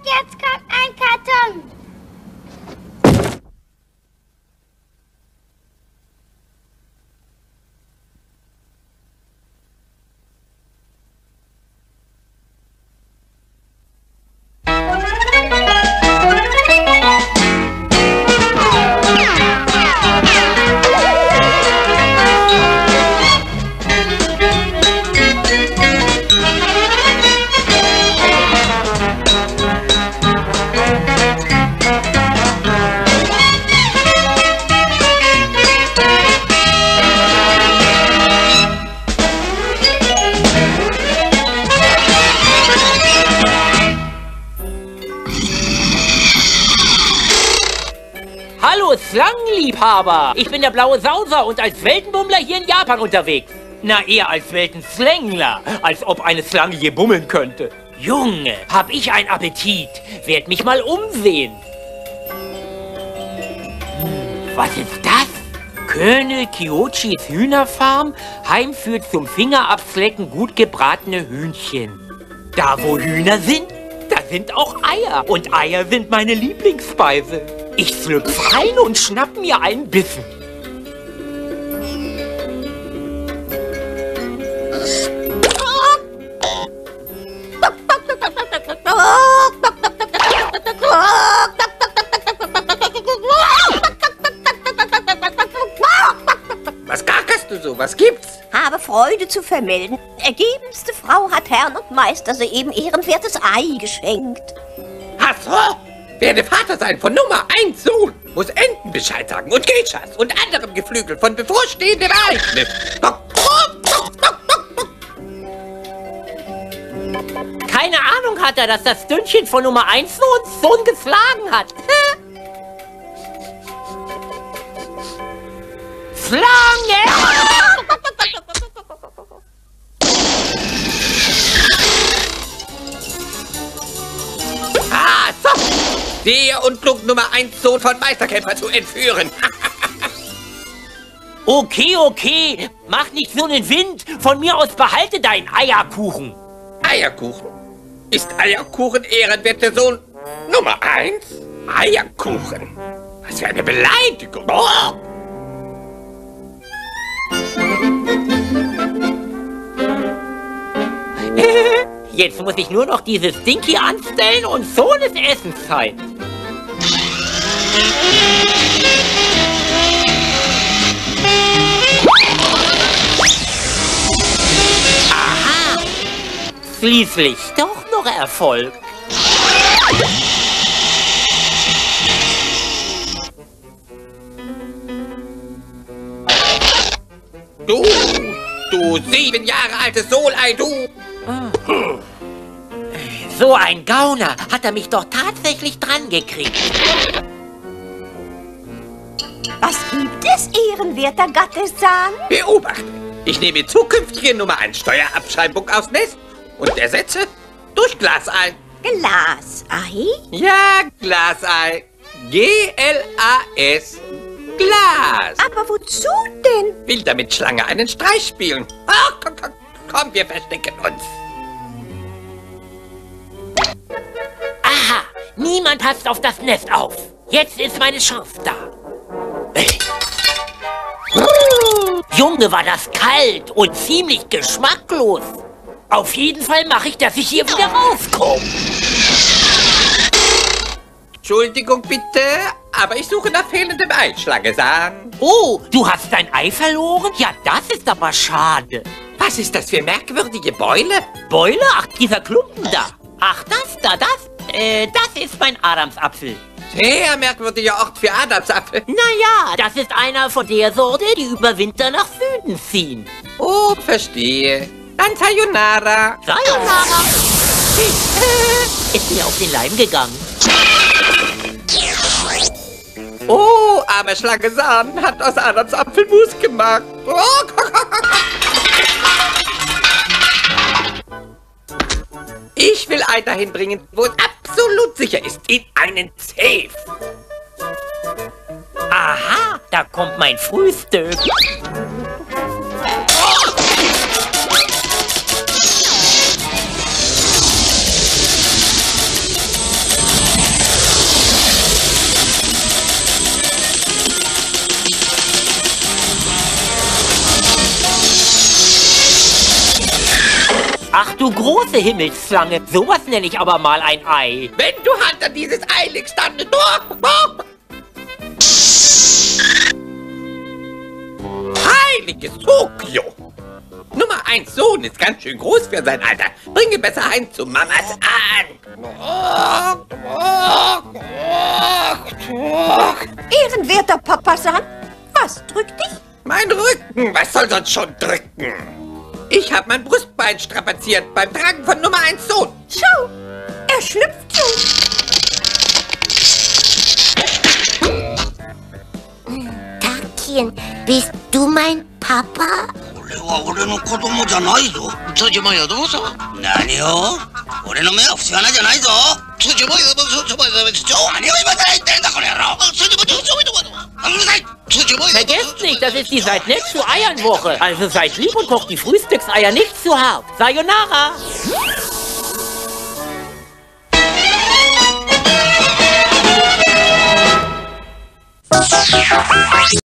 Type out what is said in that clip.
Und jetzt Hallo Slangenliebhaber! Ich bin der blaue Sauser und als Weltenbummler hier in Japan unterwegs. Na, eher als Weltenslängler, als ob eine Slange hier bummeln könnte. Junge, hab ich einen Appetit. Werd mich mal umsehen. Hm, was ist das? König Kyochis Hühnerfarm heimführt zum Fingerabschlecken gut gebratene Hühnchen. Da wo Hühner sind, da sind auch Eier. Und Eier sind meine Lieblingsspeise. Ich schlüpf rein und schnapp mir einen Bissen. Was gackerst du so? Was gibt's? Habe Freude zu vermelden. Ergebenste Frau hat Herrn und Meister soeben ehrenwertes Ei geschenkt. Ach so. Werde Vater sein von Nummer 1 Sohn. Muss Enten Bescheid sagen und Geishas und anderem Geflügel von bevorstehendem Ereignis. Keine Ahnung hat er, dass das Dünnchen von Nummer 1 Sohn Sohn geschlagen hat. Schlange! Der und klug Nummer 1 Sohn von Meisterkämpfer zu entführen. Okay, okay. Mach nicht so einen Wind. Von mir aus behalte deinen Eierkuchen. Eierkuchen. Ist Eierkuchen ehrenwerter Sohn Nummer 1? Eierkuchen. Was für eine Beleidigung. Oh. Jetzt muss ich nur noch dieses Dinky anstellen und so ist Essenszeit. Aha! Schließlich doch noch Erfolg. Du, du sieben Jahre altes Solei, du. So ein Gauner hat er mich doch tatsächlich dran gekriegt. Was gibt es, ehrenwerter Gattesan? Beobachte. Ich nehme zukünftige Nummer 1 Steuerabschreibung aufs Nest und ersetze durch Glasei. Glasei? Ja, Glasei. G-L-A-S. Glas. Aber wozu denn? Will damit Schlange einen Streich spielen. Ach, komm, komm, komm, wir verstecken uns. Aha, niemand passt auf das Nest auf. Jetzt ist meine Chance da. Junge, war das kalt und ziemlich geschmacklos. Auf jeden Fall mache ich, dass ich hier wieder rauskomme. Entschuldigung bitte, aber ich suche nach fehlendem Ei, Schlange sagen. Oh, du hast dein Ei verloren? Ja, das ist aber schade. Was ist das für merkwürdige Beule? Beule? Ach, dieser Klumpen da. Ach, das da, das? Äh, das ist mein Adamsapfel. Sehr merkwürdiger Ort für Adamsapfel. Naja, das ist einer von der Sorte, die über Winter nach Süden ziehen. Oh, verstehe. Dann Sayonara. Sayonara. Ist mir auf den Leim gegangen. Oh, arme Schlange Sahn hat aus Adams Apfelmus gemacht. Oh, ich will Ei dahin bringen, wo es absolut sicher ist. In einen Safe. Aha, da kommt mein Frühstück. Du große Himmelsschlange. Sowas nenne ich aber mal ein Ei. Wenn du an dieses Ei legst, dann... Heiliges Tokio! Nummer 1 Sohn ist ganz schön groß für sein Alter. Bringe besser ein zu Mamas an. Ehrenwerter Papasan, was drückt dich? Mein Rücken, was soll sonst schon drücken? Ich habe mein Brustbein strapaziert beim Tragen von Nummer 1 Sohn. Schau, er schlüpft schon. Tagchen, bist du mein Papa? 俺は俺の子供じゃないぞつじまやどうぞ何を 俺の目は節穴じゃないぞそちょぼいそちょぼいそちょ何を今から言ってんだこの野郎そちょぼいそちょぼいそちょぼい Vergesst nicht, das ist die seit nett zu Eiern Woche. Also seid lieb und kocht die Frühstückseier nicht zu hart. Sayonara!